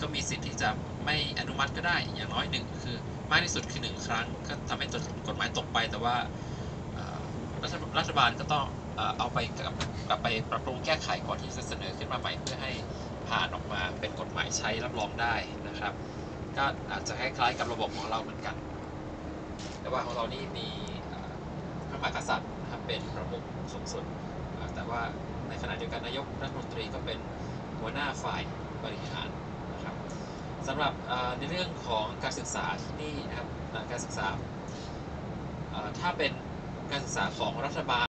ก็มีสิทธิ์ที่จะไม่อนุมัติก็ได้อย่างน้อยหนึ่งคือ มากที่สุดคือหนึ่งครั้ง ก็ทำให้กฎหมายตกไป แต่ว่ารัฐบาลก็ต้องเอาไปกลับกลับไปปรับปรุงแก้ไขก่อนที่จะเสนอขึ้นมาใหม่เพื่อให้ผ่านออกมาเป็นกฎหมายใช้รับรองได้นะครับ ก็อาจจะคล้ายๆกับระบบของเราเหมือนกัน แต่ว่าของเรานี่มีพระมหากษัตริย์นะครับเป็นประมุขสูงสุดแต่ว่าในขณะเดียวกันนายกรัฐมนตรีก็เป็นหัวหน้าฝ่ายบริหารนะครับ สำหรับในเรื่องของการศึกษาที่นี่นะครับการศึกษาถ้าเป็นการศึกษาของรัฐบาล